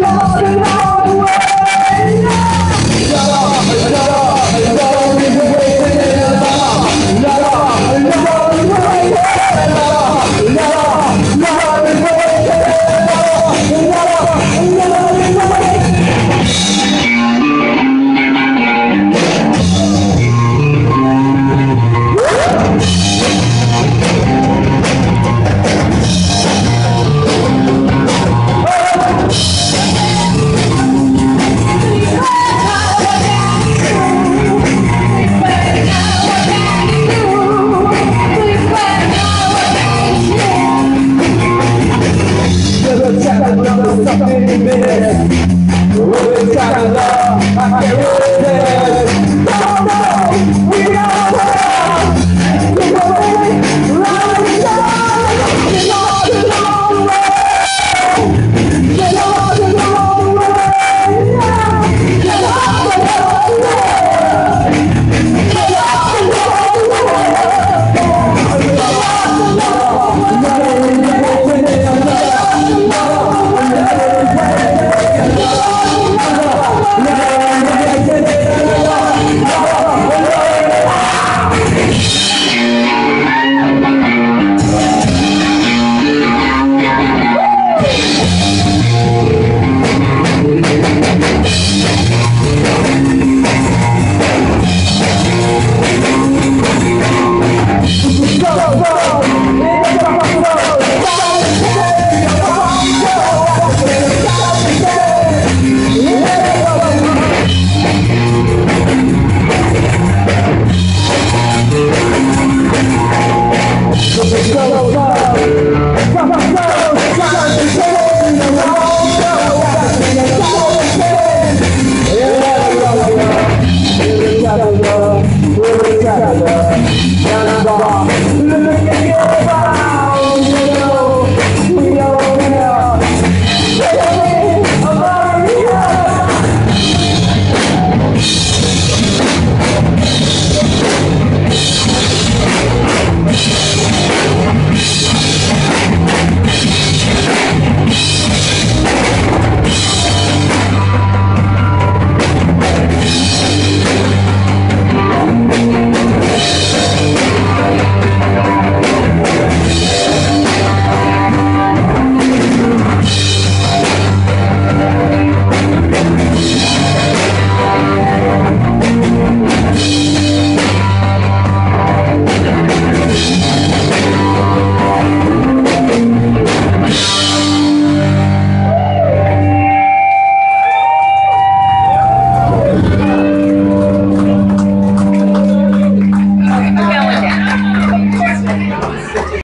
Lord. Hallelujah. Rock.